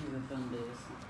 give a days.